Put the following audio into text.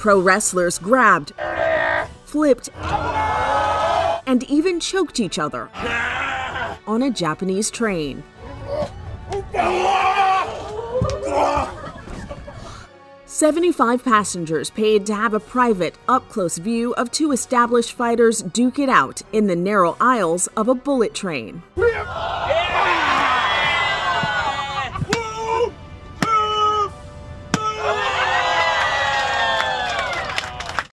Pro wrestlers grabbed, flipped, and even choked each other on a Japanese train. 75 passengers paid to have a private, up close view of two established fighters duke it out in the narrow aisles of a bullet train.